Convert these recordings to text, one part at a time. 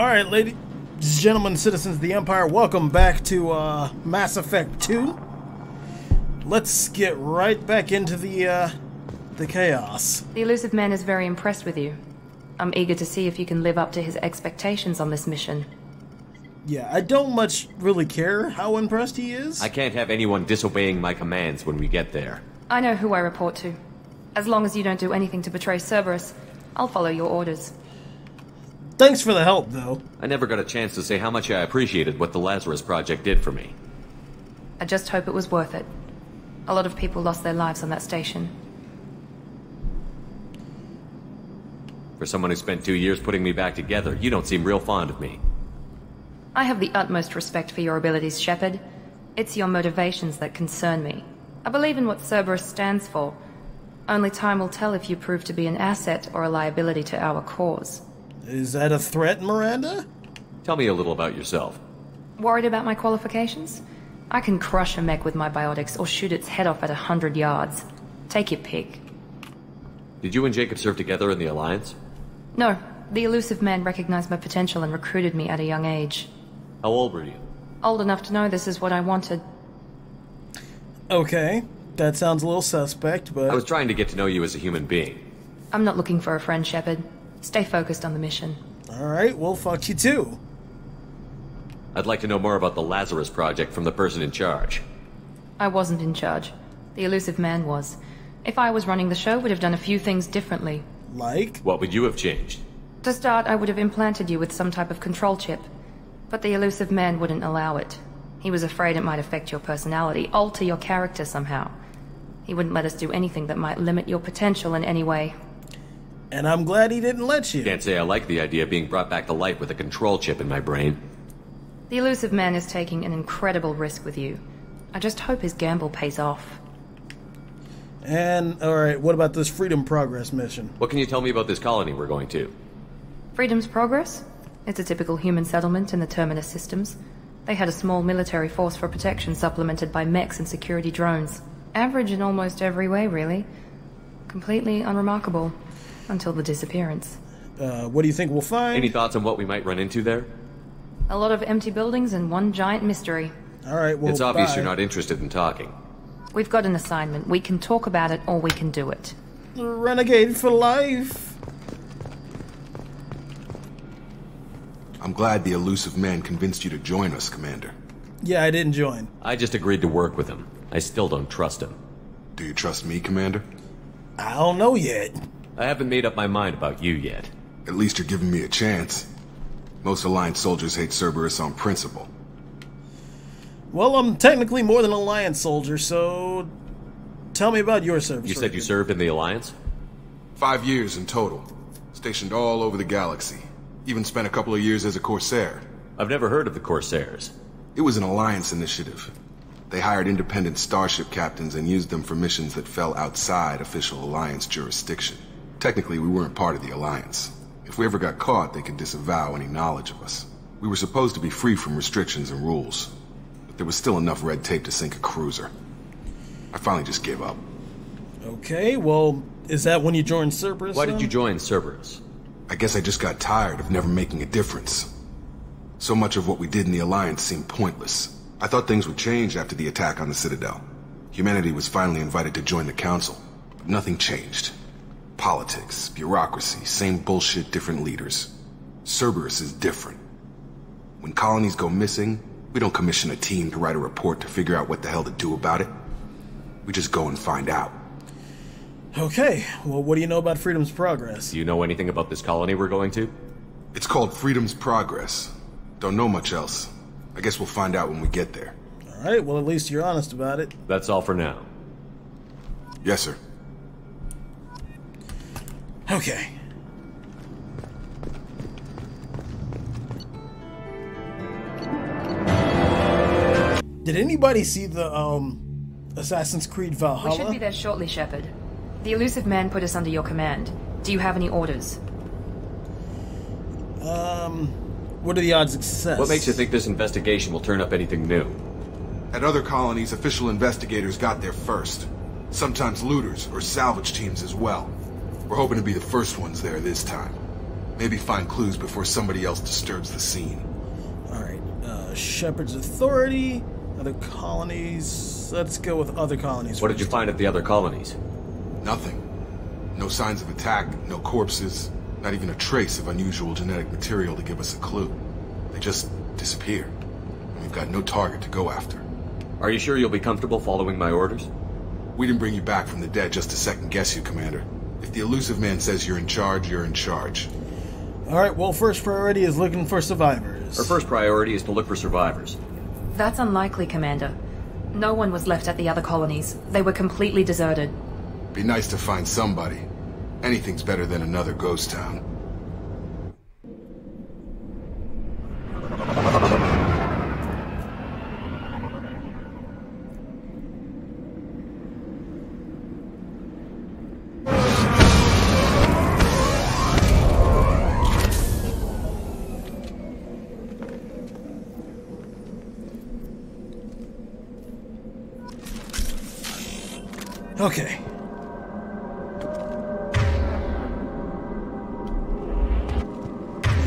All right, ladies, gentlemen, citizens of the Empire, welcome back to uh, Mass Effect 2. Let's get right back into the uh, the chaos. The Illusive Man is very impressed with you. I'm eager to see if you can live up to his expectations on this mission. Yeah, I don't much really care how impressed he is. I can't have anyone disobeying my commands when we get there. I know who I report to. As long as you don't do anything to betray Cerberus, I'll follow your orders. Thanks for the help, though. I never got a chance to say how much I appreciated what the Lazarus Project did for me. I just hope it was worth it. A lot of people lost their lives on that station. For someone who spent two years putting me back together, you don't seem real fond of me. I have the utmost respect for your abilities, Shepard. It's your motivations that concern me. I believe in what Cerberus stands for. Only time will tell if you prove to be an asset or a liability to our cause. Is that a threat, Miranda? Tell me a little about yourself. Worried about my qualifications? I can crush a mech with my biotics or shoot its head off at a hundred yards. Take your pick. Did you and Jacob serve together in the Alliance? No, the Illusive Man recognized my potential and recruited me at a young age. How old were you? Old enough to know this is what I wanted. Okay, that sounds a little suspect, but... I was trying to get to know you as a human being. I'm not looking for a friend, Shepard. Stay focused on the mission. Alright, well, fuck you too. I'd like to know more about the Lazarus Project from the person in charge. I wasn't in charge. The Illusive Man was. If I was running the show, would have done a few things differently. Like? What would you have changed? To start, I would have implanted you with some type of control chip. But the Illusive Man wouldn't allow it. He was afraid it might affect your personality, alter your character somehow. He wouldn't let us do anything that might limit your potential in any way. And I'm glad he didn't let you. Can't say I like the idea of being brought back to life with a control chip in my brain. The Illusive Man is taking an incredible risk with you. I just hope his gamble pays off. And, alright, what about this Freedom Progress mission? What can you tell me about this colony we're going to? Freedom's Progress? It's a typical human settlement in the Terminus systems. They had a small military force for protection supplemented by mechs and security drones. Average in almost every way, really. Completely unremarkable. Until the disappearance. Uh, what do you think we'll find? Any thoughts on what we might run into there? A lot of empty buildings and one giant mystery. Alright, well, it's obvious bye. you're not interested in talking. We've got an assignment. We can talk about it or we can do it. Renegade for life. I'm glad the Illusive man convinced you to join us, Commander. Yeah, I didn't join. I just agreed to work with him. I still don't trust him. Do you trust me, Commander? I don't know yet. I haven't made up my mind about you yet. At least you're giving me a chance. Most Alliance soldiers hate Cerberus on principle. Well, I'm technically more than an Alliance soldier, so tell me about your service. You said you served in the Alliance? Five years in total. Stationed all over the galaxy. Even spent a couple of years as a Corsair. I've never heard of the Corsairs. It was an Alliance initiative. They hired independent starship captains and used them for missions that fell outside official Alliance jurisdiction. Technically, we weren't part of the Alliance. If we ever got caught, they could disavow any knowledge of us. We were supposed to be free from restrictions and rules. But there was still enough red tape to sink a cruiser. I finally just gave up. Okay, well, is that when you joined Cerberus? Why did you join Cerberus? I guess I just got tired of never making a difference. So much of what we did in the Alliance seemed pointless. I thought things would change after the attack on the Citadel. Humanity was finally invited to join the Council, but nothing changed. Politics, bureaucracy, same bullshit, different leaders. Cerberus is different. When colonies go missing, we don't commission a team to write a report to figure out what the hell to do about it. We just go and find out. Okay, well, what do you know about Freedom's Progress? Do you know anything about this colony we're going to? It's called Freedom's Progress. Don't know much else. I guess we'll find out when we get there. Alright, well, at least you're honest about it. That's all for now. Yes, sir. Okay. Did anybody see the, um, Assassin's Creed Valhalla? We should be there shortly, Shepard. The Illusive Man put us under your command. Do you have any orders? Um, what are the odds of success? What makes you think this investigation will turn up anything new? At other colonies, official investigators got there first. Sometimes looters or salvage teams as well. We're hoping to be the first ones there this time. Maybe find clues before somebody else disturbs the scene. Alright, uh, Shepard's Authority, other colonies. Let's go with other colonies. What did you find at the other colonies? Nothing. No signs of attack, no corpses, not even a trace of unusual genetic material to give us a clue. They just disappeared. And we've got no target to go after. Are you sure you'll be comfortable following my orders? We didn't bring you back from the dead just to second guess you, Commander. If the Illusive man says you're in charge, you're in charge. Alright, well, first priority is looking for survivors. Our first priority is to look for survivors. That's unlikely, Commander. No one was left at the other colonies. They were completely deserted. Be nice to find somebody. Anything's better than another ghost town. Okay.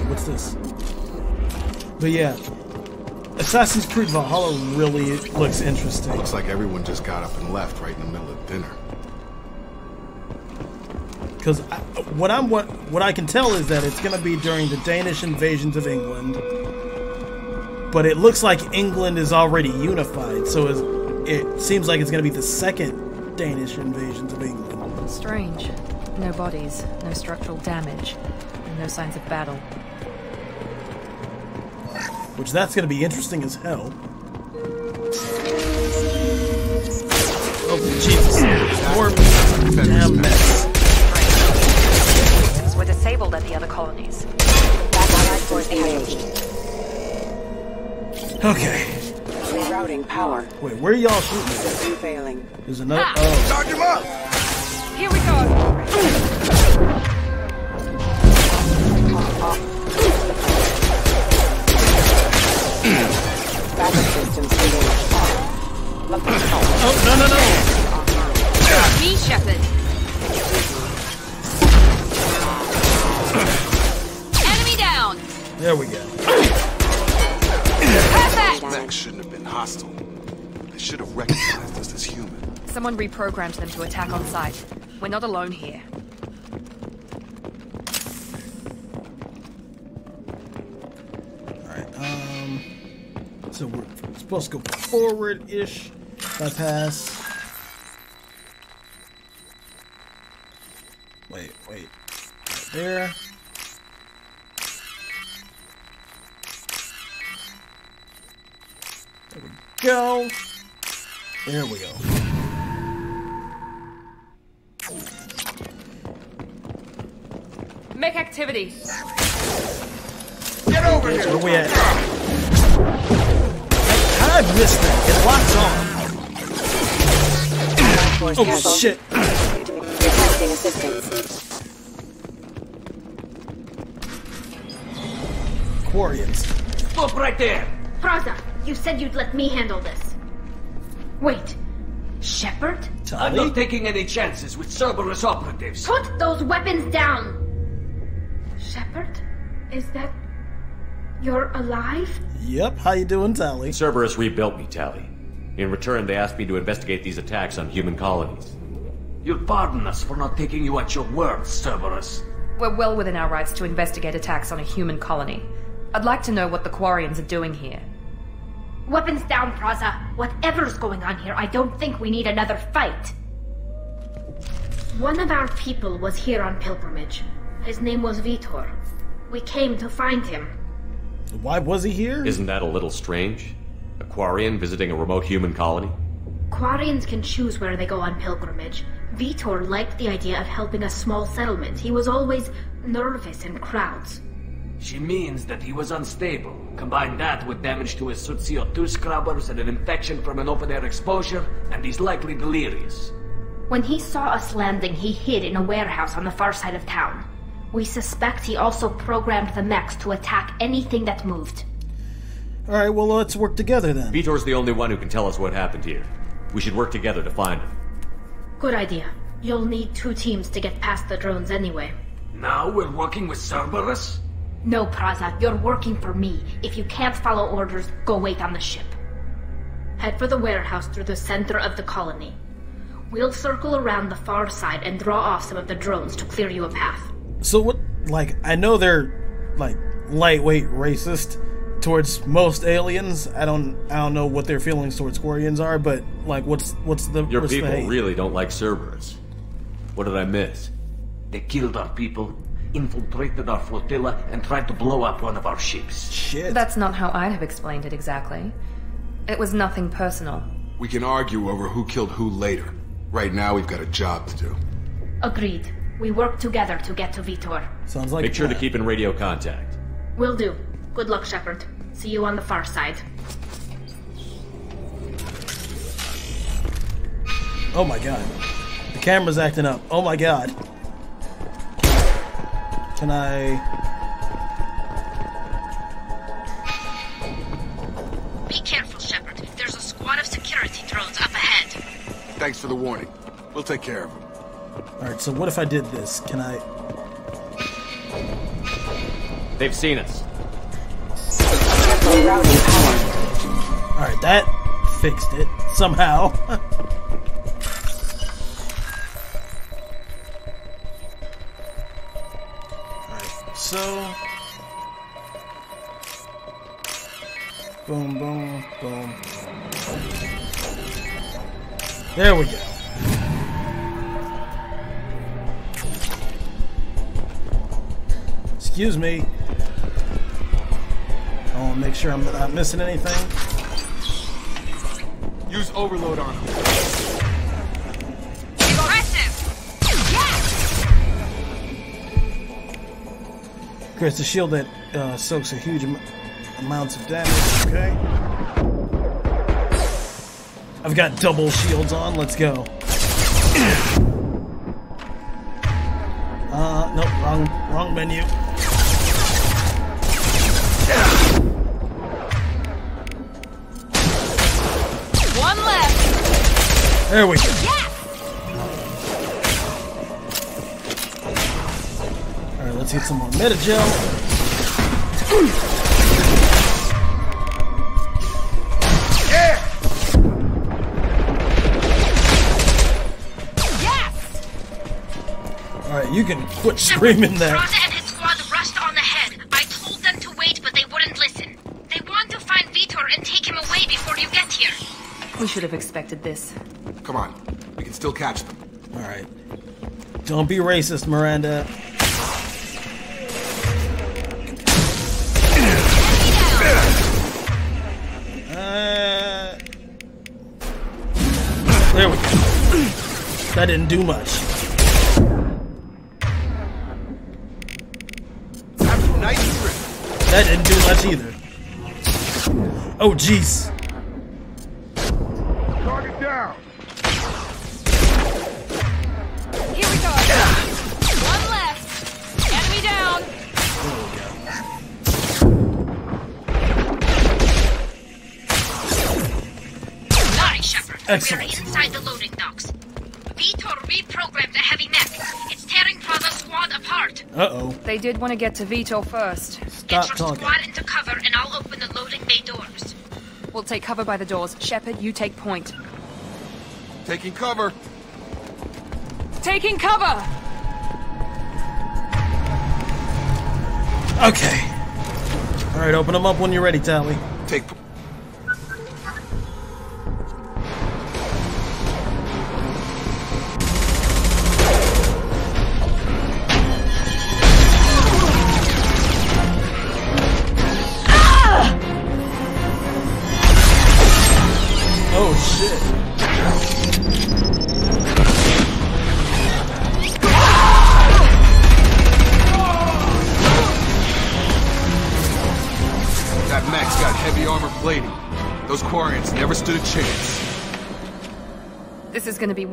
What's this? But yeah, Assassin's Creed Valhalla really looks interesting. Looks like everyone just got up and left right in the middle of dinner. Because uh, what I'm what what I can tell is that it's going to be during the Danish invasions of England, but it looks like England is already unified. So it seems like it's going to be the second Danish invasions of England. Strange. No bodies, no structural damage, and no signs of battle. Which that's going to be interesting as hell. Oh Jesus! More damn mess. Were disabled at the other colonies. Okay. Rerouting power. Wait, where are y'all shooting? at? System failing. There's another. Oh, Charge him up! Here we go! Backup systems engaged. oh no no no! Me, Shepard! Enemy down! There we go. Perfect! Shouldn't have been hostile. They should have recognized us as human. Someone reprogrammed them to attack on sight. We're not alone here. Alright, um. So we're supposed to go forward ish. Bypass. Wait, wait. Right there. There we go. There we go. Make activity! Where we at? How did I miss that? It locks on. Oh cancelled. shit. Requesting assistance. Quarians. Stop right there! Prazza, you said you'd let me handle this. Wait, Shepard? I'm not taking any chances with Cerberus operatives. Put those weapons down! Shepard? Is that... You're alive? Yep, how you doing, Tali? Cerberus rebuilt me, Tali. In return, they asked me to investigate these attacks on human colonies. You'll pardon us for not taking you at your word, Cerberus. We're well within our rights to investigate attacks on a human colony. I'd like to know what the Quarians are doing here. Weapons down, Prazza. Whatever's going on here, I don't think we need another fight. One of our people was here on pilgrimage. His name was Veetor. We came to find him. Why was he here? Isn't that a little strange? A Quarian visiting a remote human colony? Quarians can choose where they go on pilgrimage. Veetor liked the idea of helping a small settlement. He was always nervous in crowds. She means that he was unstable. Combine that with damage to his suit CO2 scrubbers and an infection from an open-air exposure, and he's likely delirious. When he saw us landing, he hid in a warehouse on the far side of town. We suspect he also programmed the mechs to attack anything that moved. Alright, well, let's work together then. Veetor's the only one who can tell us what happened here. We should work together to find him. Good idea. You'll need two teams to get past the drones anyway. Now we're working with Cerberus? No, Prazza, you're working for me. If you can't follow orders, go wait on the ship. Head for the warehouse through the center of the colony. We'll circle around the far side and draw off some of the drones to clear you a path. So what? Like, I know they're like lightweight racist towards most aliens. I don't, I don't know what their feelings towards Quarians are, but like, what's what's the Your what's people hate? really don't like Cerberus. What did I miss? They killed our people, infiltrated our flotilla, and tried to blow up one of our ships. shit? That's not how I'd have explained it exactly. It was nothing personal. We can argue over who killed who later. Right now, we've got a job to do. Agreed. We work together to get to Vitor. Sounds like Make sure to keep in radio contact. Will do. Good luck, Shepard. See you on the far side. Oh my god, the camera's acting up. Oh my god. Can I? Be careful, Shepard. There's a squad of security drones up ahead. Thanks for the warning. We'll take care of them. All right. So what if I did this? Can I? They've seen us. All right, that fixed it somehow. Missing anything. Use overload on him. Creates a shield that uh, soaks a huge am- amounts of damage. Okay. I've got double shields on. Let's go. Uh, nope, wrong, wrong menu. There we go. All right, let's get some more medi-gel. Yes. All right, you can quit screaming that. Prazza and his squad rushed on ahead. I told them to wait, but they wouldn't listen. They want to find Veetor and take him away before you get here. We should have expected this. Come on. We can still catch them. All right. Don't be racist, Miranda. Uh, there we go. That didn't do much. Have some nice trip. That didn't do much either. Oh, jeez. Excellent. We're inside the loading docks. Veetor reprogrammed the heavy mech. It's tearing Prazza's squad apart. Uh-oh. They did want to get to Vito first. Stop Get your talking. squad into cover and I'll open the loading bay doors. We'll take cover by the doors. Shepard, you take point. Taking cover. Taking cover! Okay. All right, open them up when you're ready, Tali. Take.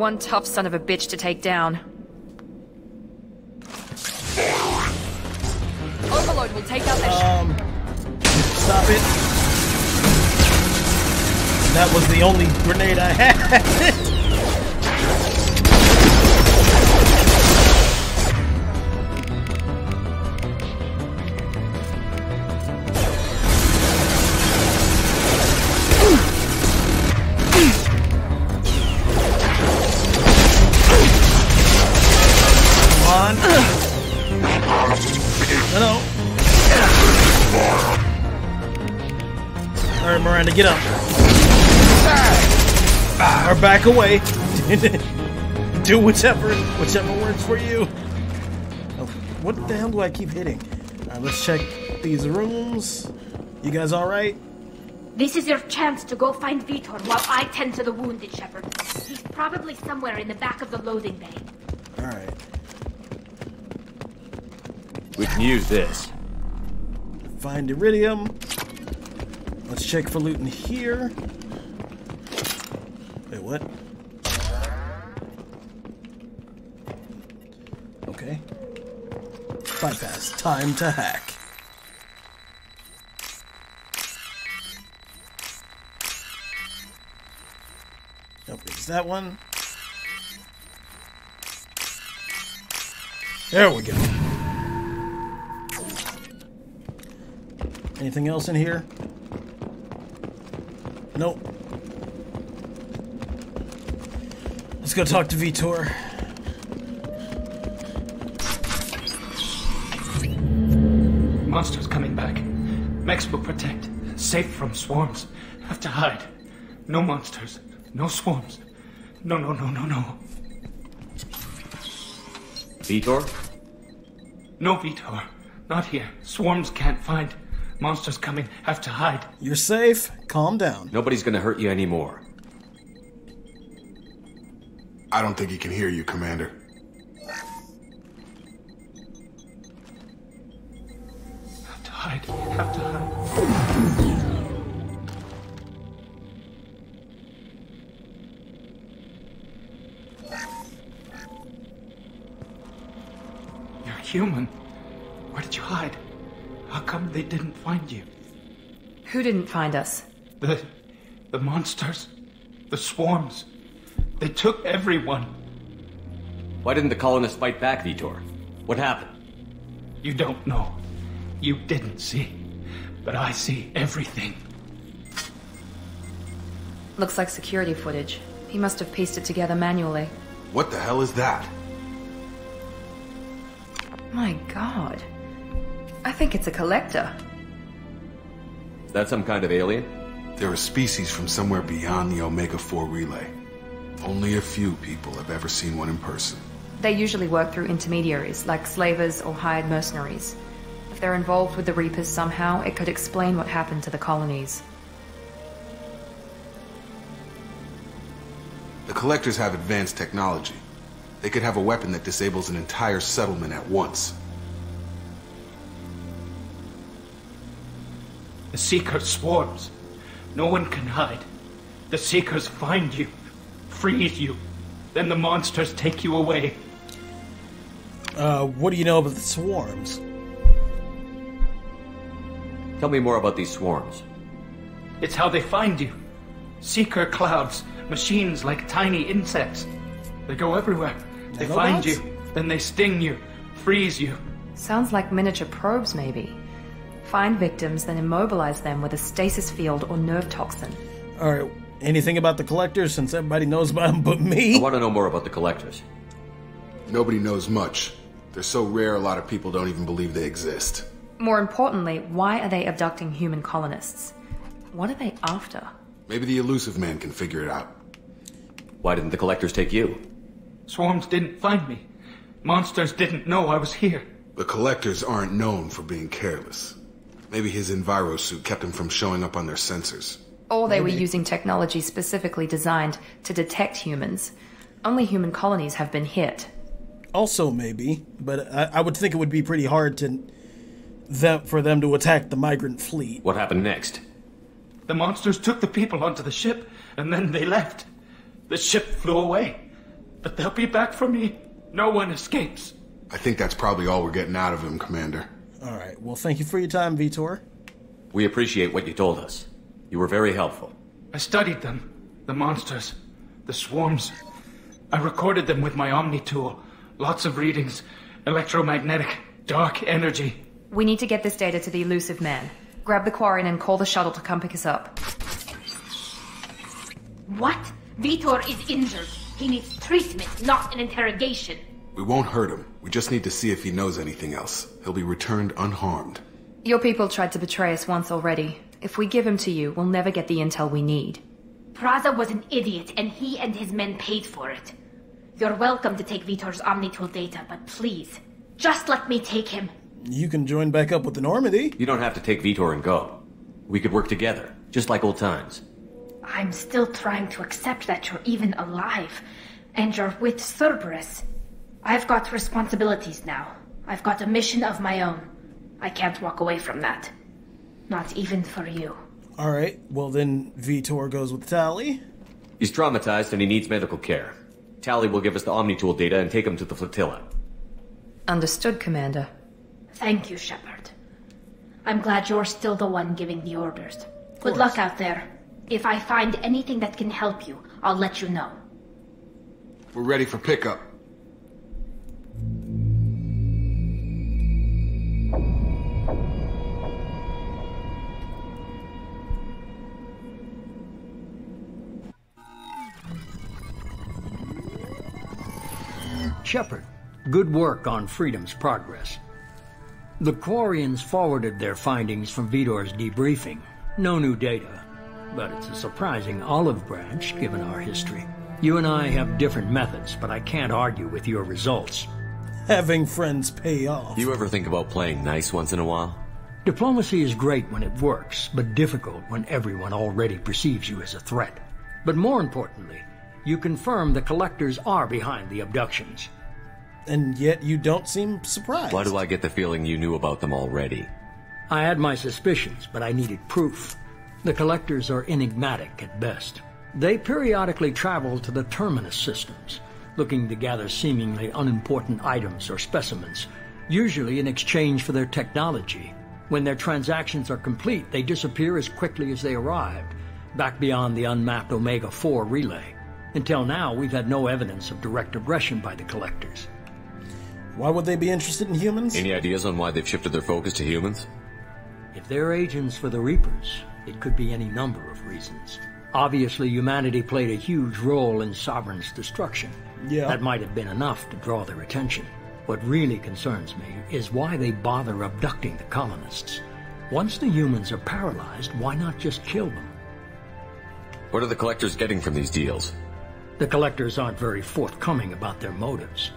One tough son of a bitch to take down. Overload will take out sh- Um, stop it. That was the only grenade I had. right, Miranda, get up. Or back away. Do whatever, whichever works for you. Oh, what the hell do I keep hitting? Alright, let's check these rooms. You guys alright? This is your chance to go find Veetor while I tend to the wounded Shepard. He's probably somewhere in the back of the loading bay. Alright. We can use this. Find iridium. Let's check for loot in here. Wait, what? Okay. Bypass. Time to hack. Nope, it's that one. There we go. Anything else in here? Nope. Let's go talk to Veetor. Monsters coming back. Mechs will protect. Safe from swarms. Have to hide. No monsters. No swarms. No, no, no, no, no. Veetor? No Veetor. Not here. Swarms can't find. Monsters coming. Have to hide. You're safe. Calm down. Nobody's gonna hurt you anymore. I don't think he can hear you, Commander. Have to hide. Have to hide. You're human. Where did you hide? How come they didn't find you? Who didn't find us? The the monsters, the swarms. They took everyone. Why didn't the colonists fight back, Veetor? What happened? You don't know. You didn't see. But I see everything. Looks like security footage. He must have pieced it together manually. What the hell is that? My god. I think it's a collector. Is that some kind of alien? They're a species from somewhere beyond the Omega-4 relay. Only a few people have ever seen one in person. They usually work through intermediaries, like slavers or hired mercenaries. If they're involved with the Reapers somehow, it could explain what happened to the colonies. The Collectors have advanced technology. They could have a weapon that disables an entire settlement at once. The secret swarms. No one can hide. The Seekers find you, freeze you. Then the monsters take you away. Uh, what do you know about the swarms? Tell me more about these swarms. It's how they find you. Seeker clouds, machines like tiny insects. They go everywhere. They find you, then they sting you, freeze you. Sounds like miniature probes, maybe. Find victims, then immobilize them with a stasis field or nerve toxin. Alright, anything about the collectors since everybody knows about them but me? I want to know more about the collectors. Nobody knows much. They're so rare a lot of people don't even believe they exist. More importantly, why are they abducting human colonists? What are they after? Maybe the Illusive man can figure it out. Why didn't the collectors take you? Swarms didn't find me. Monsters didn't know I was here. The collectors aren't known for being careless. Maybe his enviro suit kept him from showing up on their sensors. Or they were using technology specifically designed to detect humans. Only human colonies have been hit. Also, maybe, but I, I would think it would be pretty hard to them for them to attack the migrant fleet. What happened next? The monsters took the people onto the ship, and then they left. The ship flew away. But they'll be back for me. No one escapes. I think that's probably all we're getting out of him, Commander. All right. Well, thank you for your time, Veetor. We appreciate what you told us. You were very helpful. I studied them. The monsters. The swarms. I recorded them with my Omni tool. Lots of readings. Electromagnetic. Dark energy. We need to get this data to the Illusive man. Grab the Quarian and call the shuttle to come pick us up. What? Veetor is injured. He needs treatment, not an interrogation. We won't hurt him. We just need to see if he knows anything else. He'll be returned unharmed. Your people tried to betray us once already. If we give him to you, we'll never get the intel we need. Prazza was an idiot, and he and his men paid for it. You're welcome to take Veetor's Omnitool data, but please, just let me take him. You can join back up with the Normandy. You don't have to take Veetor and go. We could work together, just like old times. I'm still trying to accept that you're even alive, and you're with Cerberus. I've got responsibilities now. I've got a mission of my own. I can't walk away from that. Not even for you. All right. Well, then Veetor goes with Tali. He's traumatized and he needs medical care. Tali will give us the Omnitool data and take him to the flotilla. Understood, Commander. Thank you, Shepard. I'm glad you're still the one giving the orders. Good luck out there. If I find anything that can help you, I'll let you know. We're ready for pickup. Shepard, good work on Freedom's progress. The Quarians forwarded their findings from Veetor's debriefing. No new data, but it's a surprising olive branch given our history. You and I have different methods, but I can't argue with your results. Having friends pay off. You ever think about playing nice once in a while? Diplomacy is great when it works, but difficult when everyone already perceives you as a threat. But more importantly, you confirm the collectors are behind the abductions. And yet you don't seem surprised. Why do I get the feeling you knew about them already? I had my suspicions, but I needed proof. The collectors are enigmatic at best. They periodically travel to the terminus systems, looking to gather seemingly unimportant items or specimens, usually in exchange for their technology. When their transactions are complete, they disappear as quickly as they arrived, back beyond the unmapped Omega-4 relay. Until now, we've had no evidence of direct aggression by the collectors. Why would they be interested in humans? Any ideas on why they've shifted their focus to humans? If they're agents for the Reapers, it could be any number of reasons. Obviously, humanity played a huge role in Sovereign's destruction. Yeah. That might have been enough to draw their attention. What really concerns me is why they bother abducting the colonists. Once the humans are paralyzed, why not just kill them? What are the collectors getting from these deals? The collectors aren't very forthcoming about their motives.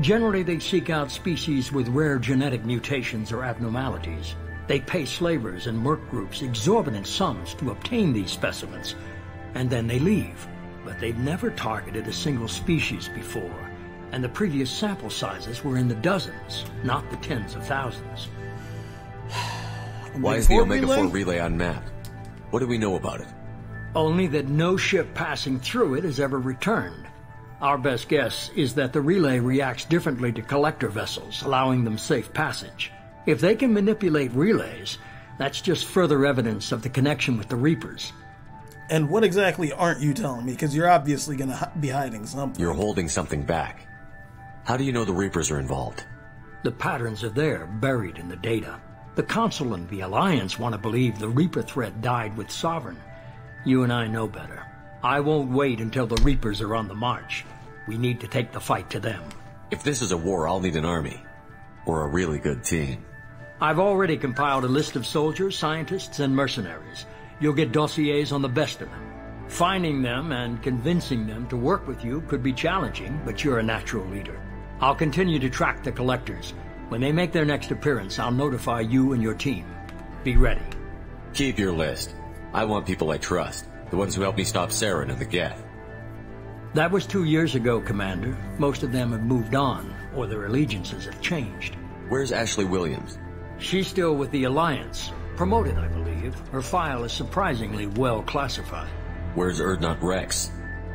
Generally, they seek out species with rare genetic mutations or abnormalities. They pay slavers and merc groups exorbitant sums to obtain these specimens, and then they leave. But they've never targeted a single species before, and the previous sample sizes were in the dozens, not the tens of thousands. Why is the Omega-4 relay? relay unmapped? What do we know about it? Only that no ship passing through it has ever returned. Our best guess is that the relay reacts differently to collector vessels, allowing them safe passage. If they can manipulate relays, that's just further evidence of the connection with the Reapers. And what exactly aren't you telling me? Because you're obviously going to be hiding something. You're holding something back. How do you know the Reapers are involved? The patterns are there, buried in the data. The Council and the Alliance want to believe the Reaper threat died with Sovereign. You and I know better. I won't wait until the Reapers are on the march. We need to take the fight to them. If this is a war, I'll need an army. Or a really good team. I've already compiled a list of soldiers, scientists, and mercenaries. You'll get dossiers on the best of them. Finding them and convincing them to work with you could be challenging, but you're a natural leader. I'll continue to track the collectors. When they make their next appearance, I'll notify you and your team. Be ready. Keep your list. I want people I trust. The ones who helped me stop Saren and the Geth. That was two years ago, Commander. Most of them have moved on, or their allegiances have changed. Where's Ashley Williams? She's still with the Alliance. Promoted, I believe. Her file is surprisingly well classified. Where's Urdnot Wrex?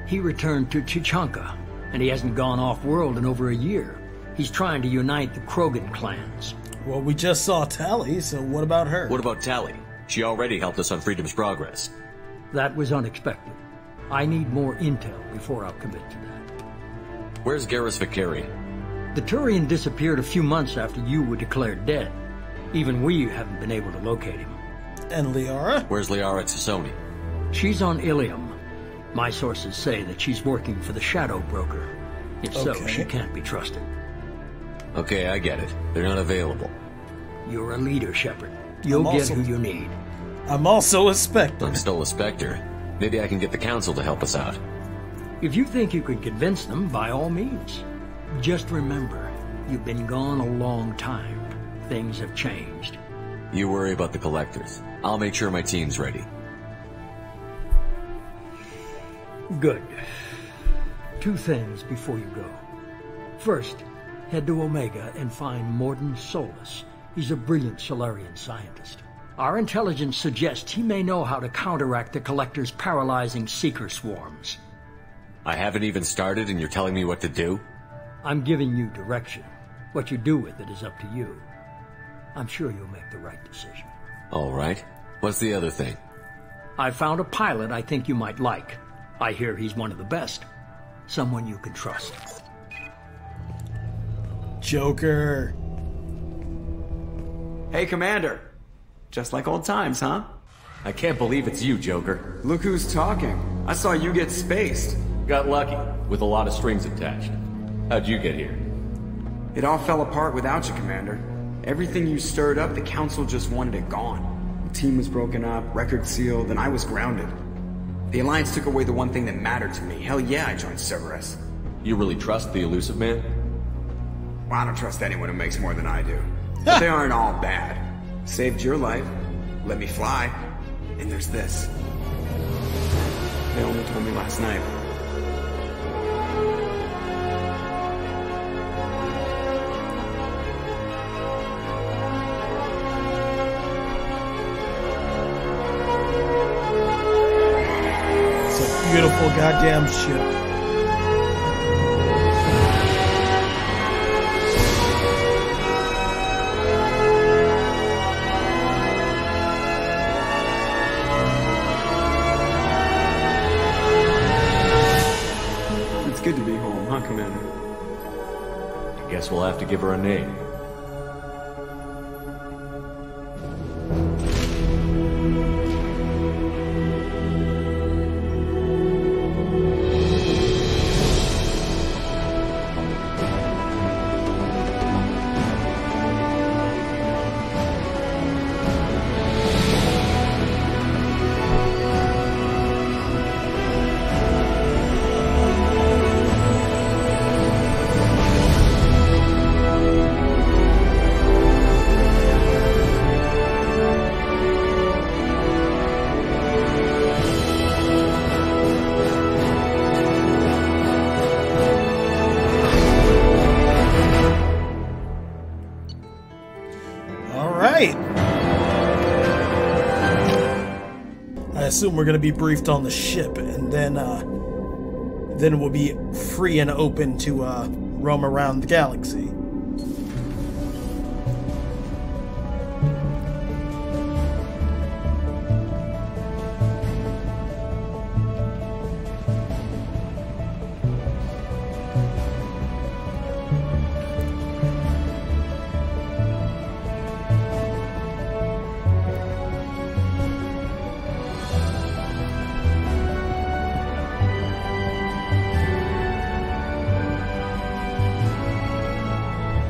He returned to Tuchanka, and he hasn't gone off-world in over a year. He's trying to unite the Krogan clans. Well, we just saw Tali, so what about her? What about Tali? She already helped us on Freedom's Progress. That was unexpected. I need more intel before I'll commit to that. Where's Garrus Vakarian? The Turian disappeared a few months after you were declared dead. Even we haven't been able to locate him. And Liara? Where's Liara T'Soni? She's on Ilium. My sources say that she's working for the Shadow Broker. If so, she can't be trusted. Okay, I get it. They're not available. You're a leader, Shepard. You'll I'm get also- who you need. I'm also a Spectre. I'm still a Spectre. Maybe I can get the Council to help us out. If you think you can convince them, by all means. Just remember, you've been gone a long time. Things have changed. You worry about the Collectors. I'll make sure my team's ready. Good. Two things before you go. First, head to Omega and find Mordin Solus. He's a brilliant Salarian scientist. Our intelligence suggests he may know how to counteract the Collector's paralyzing Seeker swarms. I haven't even started and you're telling me what to do? I'm giving you direction. What you do with it is up to you. I'm sure you'll make the right decision. All right. What's the other thing? I found a pilot I think you might like. I hear he's one of the best. Someone you can trust. Joker. Hey, Commander. Just like old times, huh? I can't believe it's you, Joker. Look who's talking. I saw you get spaced. Got lucky, with a lot of strings attached. How'd you get here? It all fell apart without you, Commander. Everything you stirred up, the Council just wanted it gone. The team was broken up, record sealed, and I was grounded. The Alliance took away the one thing that mattered to me. Hell yeah, I joined Cerberus. You really trust the Illusive Man? Well, I don't trust anyone who makes more than I do. But they aren't all bad. Saved your life, let me fly, and there's this. They only told me last night. It's a beautiful goddamn ship. Give her a name. Assume we're going to be briefed on the ship, and then, uh, then we'll be free and open to uh, roam around the galaxy.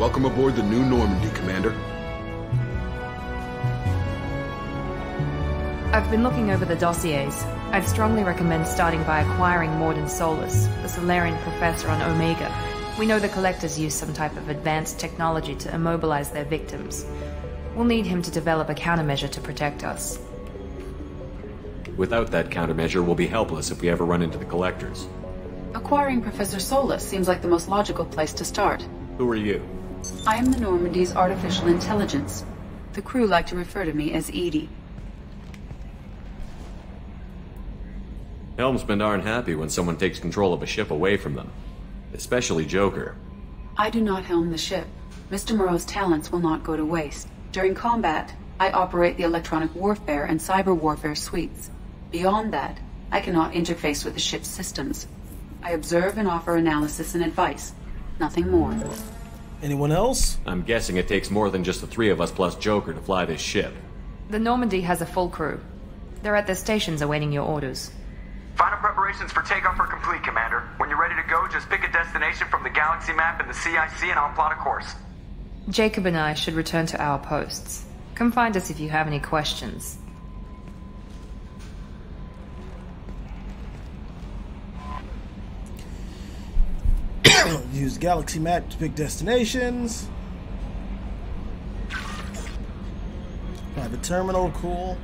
Welcome aboard the new Normandy, Commander. I've been looking over the dossiers. I'd strongly recommend starting by acquiring Mordin Solus, the Salarian professor on Omega. We know the Collectors use some type of advanced technology to immobilize their victims. We'll need him to develop a countermeasure to protect us. Without that countermeasure, we'll be helpless if we ever run into the Collectors. Acquiring Professor Solus seems like the most logical place to start. Who are you? I am the Normandy's artificial intelligence. The crew like to refer to me as EDI. Helmsmen aren't happy when someone takes control of a ship away from them. Especially Joker. I do not helm the ship. Mr. Moreau's talents will not go to waste. During combat, I operate the electronic warfare and cyber warfare suites. Beyond that, I cannot interface with the ship's systems. I observe and offer analysis and advice. Nothing more. Anyone else? I'm guessing it takes more than just the three of us plus Joker to fly this ship. The Normandy has a full crew. They're at their stations awaiting your orders. Final preparations for takeoff are complete, Commander. When you're ready to go, just pick a destination from the galaxy map in the CIC and I'll plot a course. Jacob and I should return to our posts. Come find us if you have any questions. Use galaxy map to pick destinations. Private terminal, cool.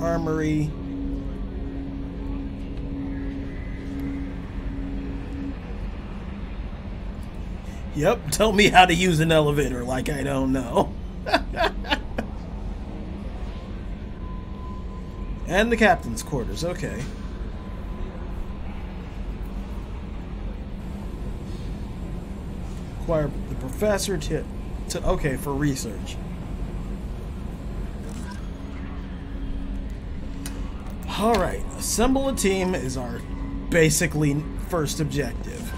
Armory. Yep, tell me how to use an elevator like I don't know. And the captain's quarters, okay. Acquire the professor to, to okay, for research. Alright, assemble a team is our basically first objective.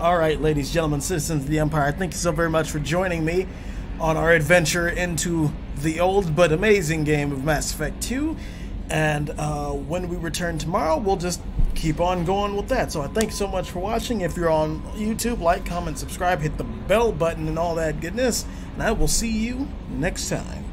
Alright, ladies, gentlemen, citizens of the Empire, thank you so very much for joining me on our adventure into the old but amazing game of Mass Effect 2. And uh, when we return tomorrow, we'll just keep on going with that. So I thank you so much for watching. If you're on YouTube, like, comment, subscribe, hit the bell button, and all that goodness. And I will see you next time.